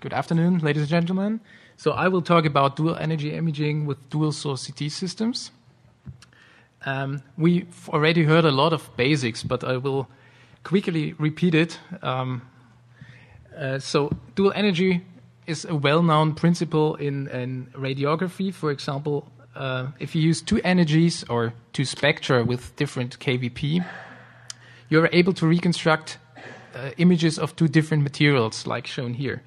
Good afternoon, ladies and gentlemen. So I will talk about dual energy imaging with dual source CT systems. Um, we've already heard a lot of basics, but I will quickly repeat it. Um, uh, so dual energy is a well-known principle in, in radiography. For example, uh, if you use two energies or two spectra with different kVp, you're able to reconstruct uh, images of two different materials, like shown here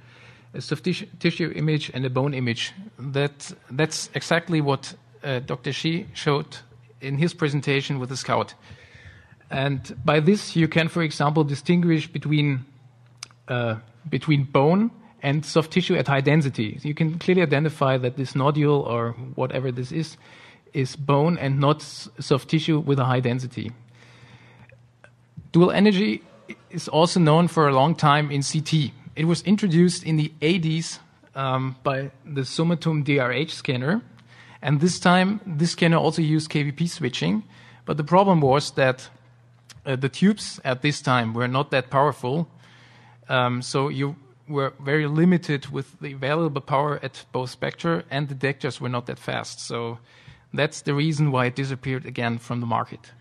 a soft tissue, tissue image and a bone image. That, that's exactly what uh, Dr. Shi showed in his presentation with the scout. And by this, you can, for example, distinguish between, uh, between bone and soft tissue at high density. You can clearly identify that this nodule or whatever this is is bone and not soft tissue with a high density. Dual energy is also known for a long time in CT. It was introduced in the 80s um, by the Somatom DRH scanner, and this time this scanner also used KVP switching. But the problem was that uh, the tubes at this time were not that powerful, um, so you were very limited with the available power at both spectra, and the detectors were not that fast. So that's the reason why it disappeared again from the market.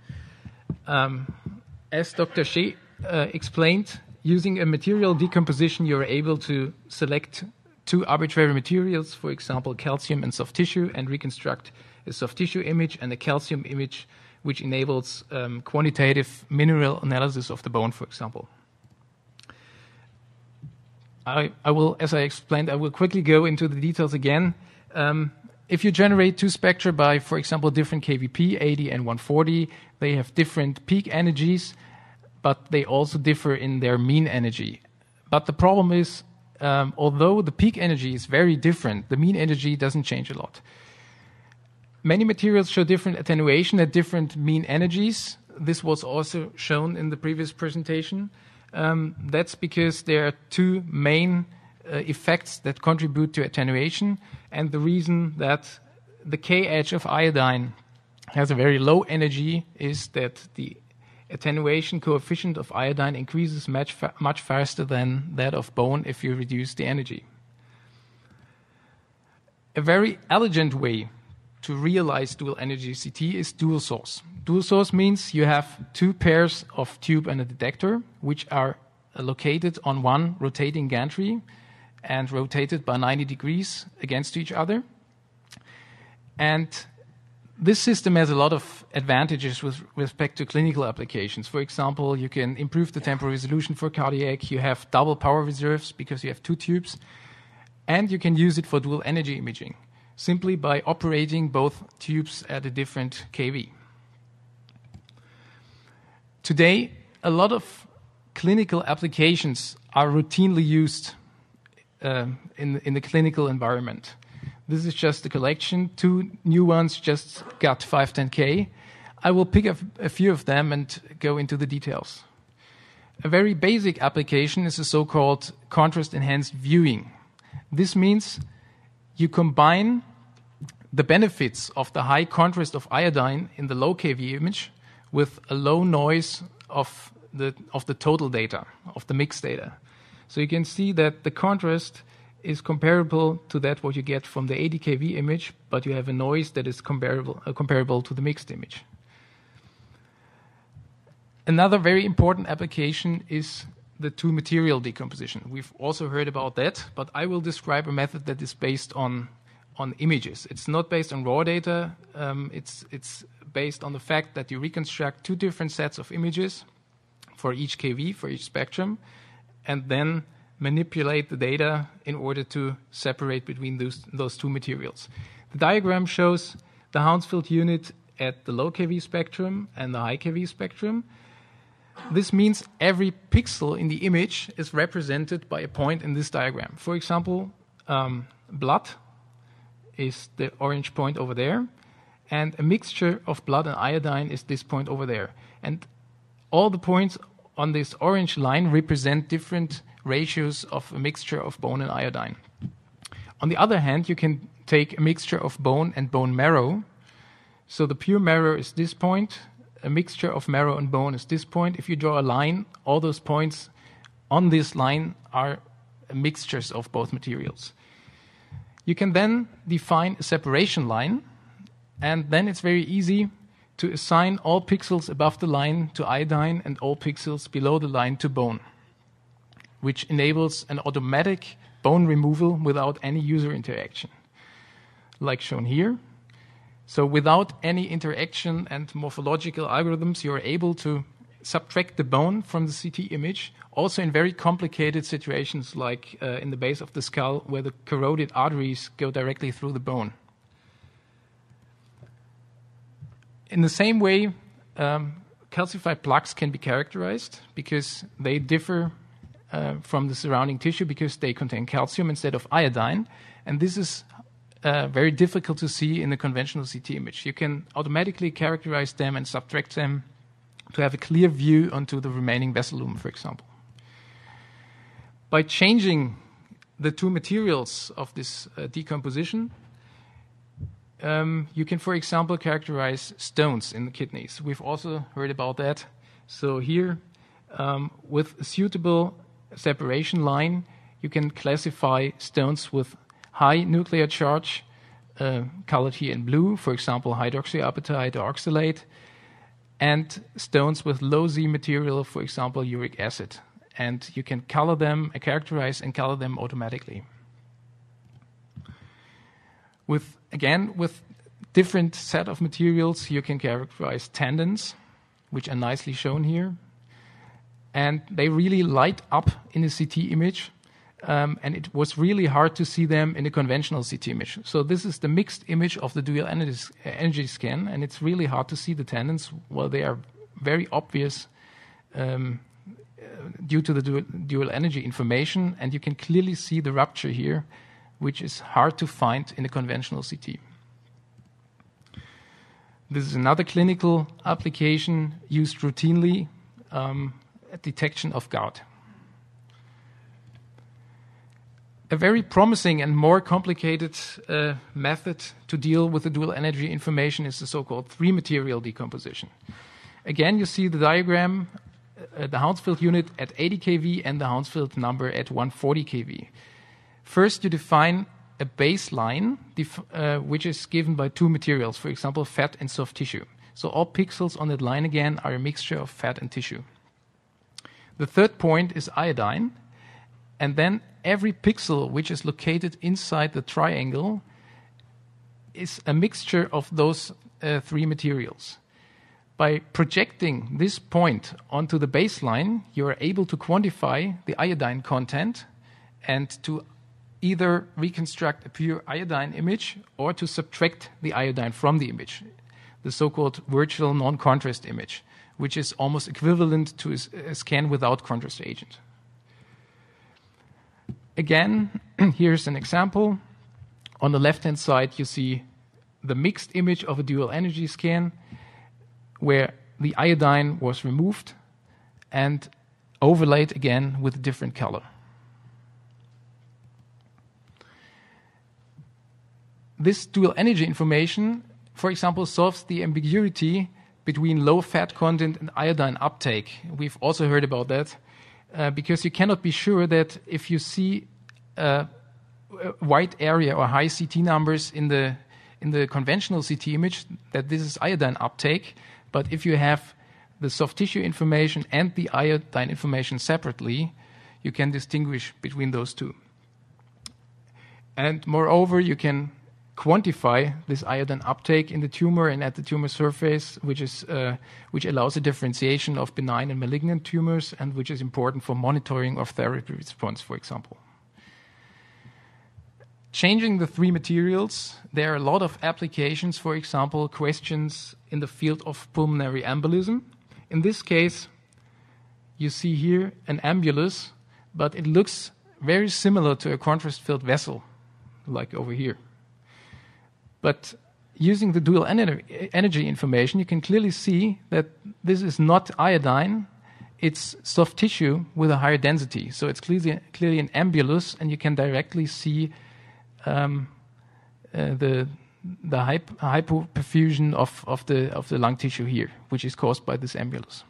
Um, as Dr. Shea uh, explained, using a material decomposition, you're able to select two arbitrary materials, for example, calcium and soft tissue, and reconstruct a soft tissue image and a calcium image, which enables um, quantitative mineral analysis of the bone, for example. I, I, will, as I explained, I will quickly go into the details again. Um, if you generate two spectra by, for example, different KVP, 80 and 140, they have different peak energies but they also differ in their mean energy. But the problem is, um, although the peak energy is very different, the mean energy doesn't change a lot. Many materials show different attenuation at different mean energies. This was also shown in the previous presentation. Um, that's because there are two main uh, effects that contribute to attenuation, and the reason that the K edge of iodine has a very low energy is that the attenuation coefficient of iodine increases much, fa much faster than that of bone if you reduce the energy. A very elegant way to realize dual energy CT is dual source. Dual source means you have two pairs of tube and a detector, which are located on one rotating gantry and rotated by 90 degrees against each other. And this system has a lot of advantages with respect to clinical applications. For example, you can improve the temporal resolution for cardiac, you have double power reserves because you have two tubes, and you can use it for dual energy imaging simply by operating both tubes at a different kV. Today, a lot of clinical applications are routinely used uh, in, in the clinical environment. This is just a collection. Two new ones just got 510K. I will pick a, a few of them and go into the details. A very basic application is the so-called contrast enhanced viewing. This means you combine the benefits of the high contrast of iodine in the low kV image with a low noise of the, of the total data, of the mixed data. So you can see that the contrast is comparable to that what you get from the 80 kV image, but you have a noise that is comparable, uh, comparable to the mixed image. Another very important application is the two material decomposition. We've also heard about that, but I will describe a method that is based on on images. It's not based on raw data. Um, it's it's based on the fact that you reconstruct two different sets of images for each kV for each spectrum, and then manipulate the data in order to separate between those, those two materials. The diagram shows the Hounsfield unit at the low kV spectrum and the high kV spectrum. This means every pixel in the image is represented by a point in this diagram. For example, um, blood is the orange point over there, and a mixture of blood and iodine is this point over there. And all the points on this orange line represent different ratios of a mixture of bone and iodine. On the other hand, you can take a mixture of bone and bone marrow. So the pure marrow is this point, a mixture of marrow and bone is this point. If you draw a line, all those points on this line are mixtures of both materials. You can then define a separation line, and then it's very easy to assign all pixels above the line to iodine and all pixels below the line to bone, which enables an automatic bone removal without any user interaction, like shown here. So without any interaction and morphological algorithms, you're able to subtract the bone from the CT image, also in very complicated situations like uh, in the base of the skull where the carotid arteries go directly through the bone. In the same way, um, calcified plaques can be characterized because they differ uh, from the surrounding tissue because they contain calcium instead of iodine. And this is uh, very difficult to see in the conventional CT image. You can automatically characterize them and subtract them to have a clear view onto the remaining vessel lumen, for example. By changing the two materials of this uh, decomposition, um, you can, for example, characterize stones in the kidneys. We've also heard about that. So here, um, with a suitable separation line, you can classify stones with high nuclear charge, uh, colored here in blue, for example, hydroxyapatite or oxalate, and stones with low Z material, for example, uric acid. And you can color them, characterize and color them automatically. With again, with different set of materials, you can characterize tendons, which are nicely shown here. And they really light up in a CT image um, and it was really hard to see them in a conventional CT image. So this is the mixed image of the dual energy, energy scan, and it's really hard to see the tendons. Well, they are very obvious um, due to the dual, dual energy information, and you can clearly see the rupture here, which is hard to find in a conventional CT. This is another clinical application used routinely um, at detection of gout. a very promising and more complicated uh, method to deal with the dual energy information is the so-called three-material decomposition. Again, you see the diagram, uh, the Hounsfield unit at 80 kV and the Hounsfield number at 140 kV. First, you define a baseline def uh, which is given by two materials, for example, fat and soft tissue. So all pixels on that line again are a mixture of fat and tissue. The third point is iodine, and then every pixel which is located inside the triangle is a mixture of those uh, three materials. By projecting this point onto the baseline, you are able to quantify the iodine content and to either reconstruct a pure iodine image or to subtract the iodine from the image, the so called virtual non contrast image, which is almost equivalent to a scan without contrast agent. Again, here's an example. On the left-hand side, you see the mixed image of a dual energy scan where the iodine was removed and overlaid again with a different color. This dual energy information, for example, solves the ambiguity between low fat content and iodine uptake. We've also heard about that uh, because you cannot be sure that if you see a, a white area or high CT numbers in the in the conventional CT image, that this is iodine uptake. But if you have the soft tissue information and the iodine information separately, you can distinguish between those two. And moreover, you can quantify this iodine uptake in the tumor and at the tumor surface, which, is, uh, which allows a differentiation of benign and malignant tumors and which is important for monitoring of therapy response, for example. Changing the three materials, there are a lot of applications, for example, questions in the field of pulmonary embolism. In this case, you see here an embolus, but it looks very similar to a contrast filled vessel, like over here. But using the dual energy information, you can clearly see that this is not iodine, it's soft tissue with a higher density. So it's clearly, clearly an embolus, and you can directly see um, uh, the the hyp hypoperfusion of, of the of the lung tissue here, which is caused by this embolus.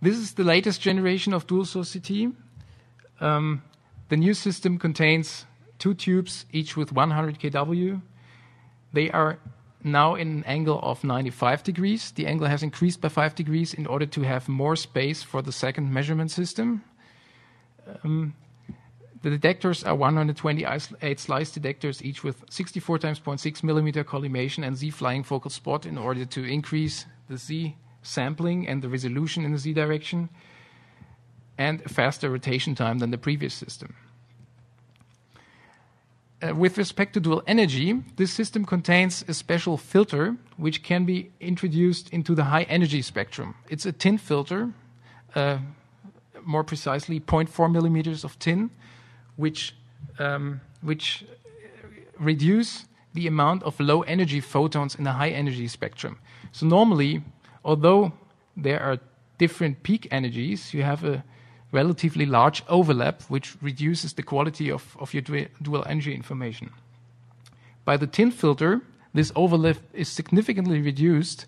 This is the latest generation of dual source CT. Um, the new system contains two tubes, each with 100 kW. They are now in an angle of 95 degrees. The angle has increased by 5 degrees in order to have more space for the second measurement system. Um, the detectors are 128 slice detectors, each with 64 times 0.6 millimeter collimation and Z flying focal spot in order to increase the Z sampling and the resolution in the Z direction, and faster rotation time than the previous system. Uh, with respect to dual energy, this system contains a special filter which can be introduced into the high energy spectrum. It's a tin filter, uh, more precisely 0.4 millimeters of tin, which, um, which reduce the amount of low energy photons in the high energy spectrum. So normally, although there are different peak energies, you have a relatively large overlap, which reduces the quality of, of your dual energy information. By the tin filter, this overlap is significantly reduced,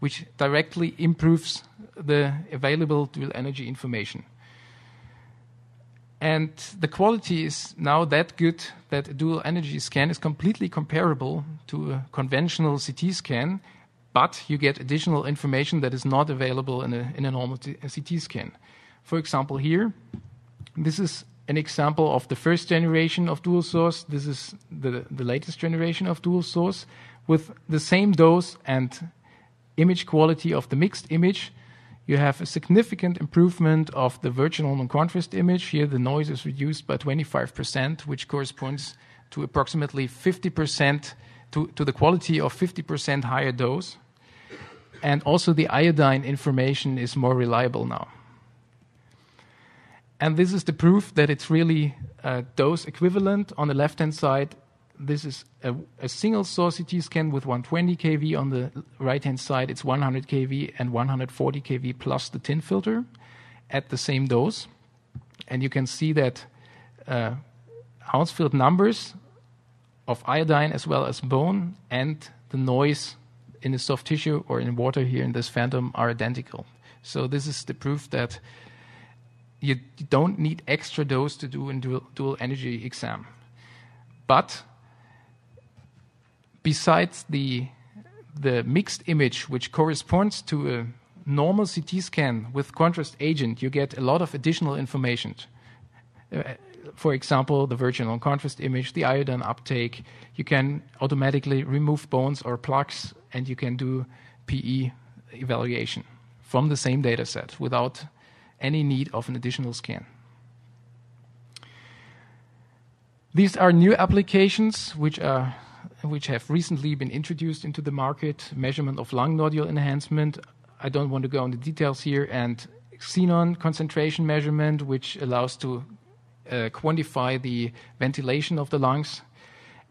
which directly improves the available dual energy information. And the quality is now that good that a dual energy scan is completely comparable to a conventional CT scan, but you get additional information that is not available in a, in a normal CT scan. For example, here, this is an example of the first generation of dual source. This is the, the latest generation of dual source with the same dose and image quality of the mixed image you have a significant improvement of the virtual non-contrast image. Here, the noise is reduced by 25%, which corresponds to approximately 50% to, to the quality of 50% higher dose. And also, the iodine information is more reliable now. And this is the proof that it's really uh, dose equivalent. On the left hand side, this is a, a, single source CT scan with 120 kV. On the right hand side, it's 100 kV and 140 kV plus the tin filter at the same dose. And you can see that uh, Hounsfield numbers of iodine as well as bone and the noise in the soft tissue or in water here in this phantom are identical. So this is the proof that you don't need extra dose to do a dual, dual energy exam. But besides the the mixed image, which corresponds to a normal CT scan with contrast agent, you get a lot of additional information. Uh, for example, the virtual non-contrast image, the iodine uptake. You can automatically remove bones or plaques, and you can do PE evaluation from the same data set without any need of an additional scan. These are new applications which are which have recently been introduced into the market, measurement of lung nodule enhancement. I don't want to go into details here, and xenon concentration measurement, which allows to uh, quantify the ventilation of the lungs.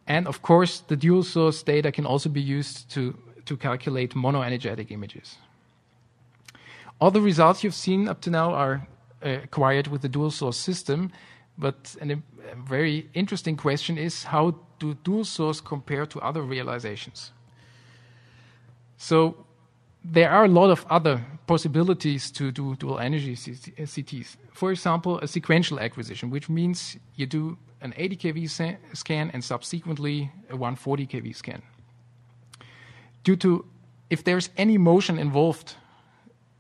And of course, the dual source data can also be used to, to calculate monoenergetic images. All the results you've seen up to now are uh, acquired with the dual source system, but an, a very interesting question is how do dual source compare to other realizations? So there are a lot of other possibilities to do dual energy CTs. For example, a sequential acquisition, which means you do an 80 kV scan and subsequently a 140 kV scan. Due to if there's any motion involved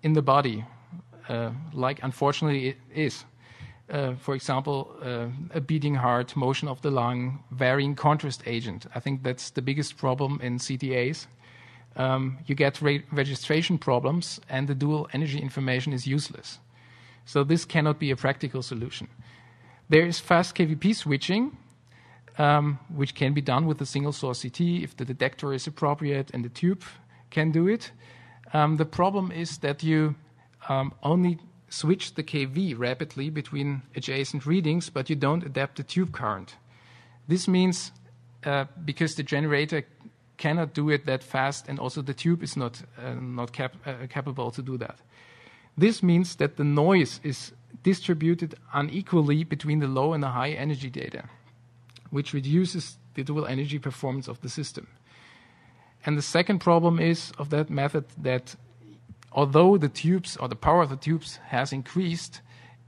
in the body, uh, like unfortunately it is, uh, for example, uh, a beating heart, motion of the lung, varying contrast agent. I think that's the biggest problem in CTAs. Um, you get re- registration problems, and the dual energy information is useless. So this cannot be a practical solution. There is fast KVP switching, um, which can be done with a single source CT if the detector is appropriate and the tube can do it. Um, the problem is that you um, only switch the kV rapidly between adjacent readings, but you don't adapt the tube current. This means uh, because the generator cannot do it that fast, and also the tube is not uh, not cap uh, capable to do that. This means that the noise is distributed unequally between the low and the high energy data, which reduces the dual energy performance of the system. And the second problem is of that method that although the tubes or the power of the tubes has increased,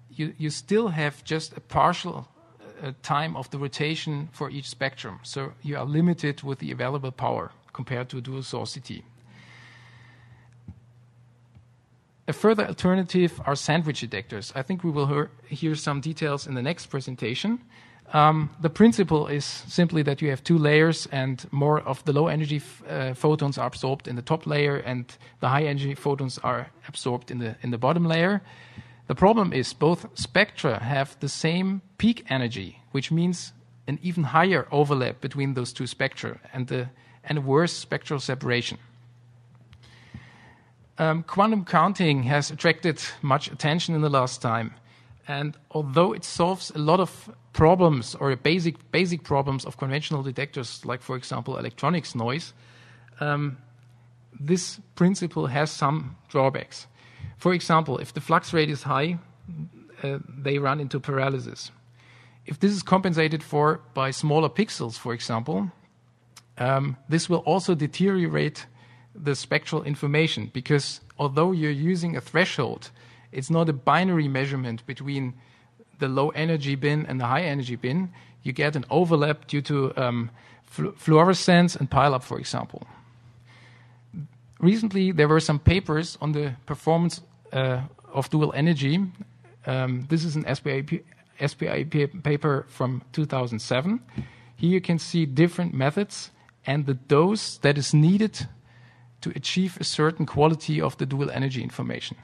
you, you still have just a partial uh, time of the rotation for each spectrum. So you are limited with the available power compared to a dual source CT. A further alternative are sandwich detectors. I think we will hear, hear some details in the next presentation. Um, the principle is simply that you have two layers, and more of the low energy uh, photons are absorbed in the top layer, and the high energy photons are absorbed in the in the bottom layer. The problem is both spectra have the same peak energy, which means an even higher overlap between those two spectra and the and a worse spectral separation. Um, quantum counting has attracted much attention in the last time. And although it solves a lot of problems or basic, basic problems of conventional detectors, like, for example, electronics noise, um, this principle has some drawbacks. For example, if the flux rate is high, uh, they run into paralysis. If this is compensated for by smaller pixels, for example, um, this will also deteriorate the spectral information because although you're using a threshold, it's not a binary measurement between the low energy bin and the high energy bin. You get an overlap due to um, fl- fluorescence and pileup, for example. Recently, there were some papers on the performance uh, of dual energy. Um, this is an SPI, SPI paper from 2007. Here you can see different methods and the dose that is needed to achieve a certain quality of the dual energy information.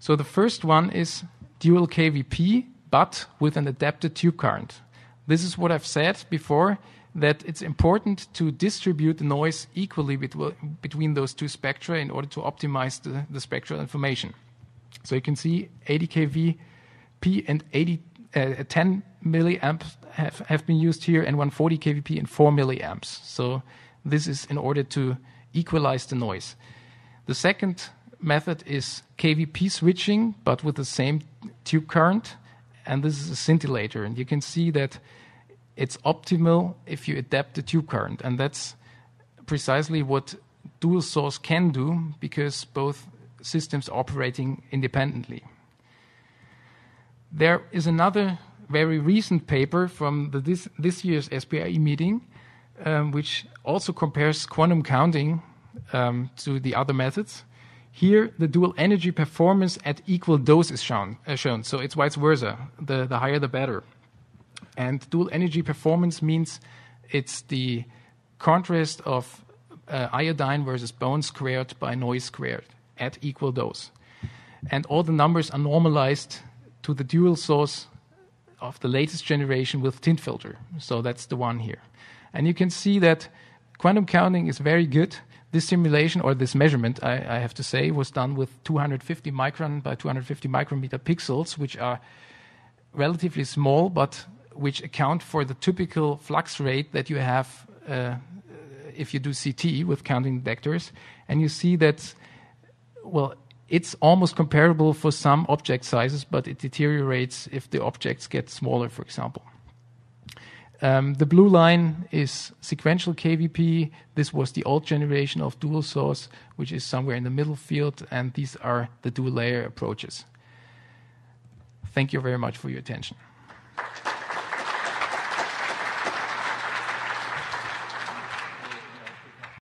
So the first one is dual KVP, but with an adapted tube current. This is what I've said before that it's important to distribute the noise equally between those two spectra in order to optimize the, the spectral information. So you can see 80 kV P and 80, uh, 10 milliamps have, have been used here, and 140 kVp and 4 milliamps. So this is in order to equalize the noise. The second method is KVP switching, but with the same tube current, and this is a scintillator. And you can see that it's optimal if you adapt the tube current, and that's precisely what dual source can do because both systems are operating independently. There is another very recent paper from the, this, this year's SPIE meeting um, which also compares quantum counting um, to the other methods. Here, the dual energy performance at equal dose is shown, uh, shown. so it's vice versa. The, the higher, the better. And dual energy performance means it's the contrast of uh, iodine versus bone squared by noise squared at equal dose. And all the numbers are normalized to the dual source of the latest generation with tin filter. So that's the one here. And you can see that quantum counting is very good. This simulation or this measurement, I, I, have to say, was done with 250 micron by 250 micrometer pixels, which are relatively small, but which account for the typical flux rate that you have uh, if you do CT with counting detectors. And you see that, well, it's almost comparable for some object sizes, but it deteriorates if the objects get smaller, for example. Um, the blue line is sequential KVP. This was the old generation of dual source, which is somewhere in the middle field, and these are the dual layer approaches. Thank you very much for your attention.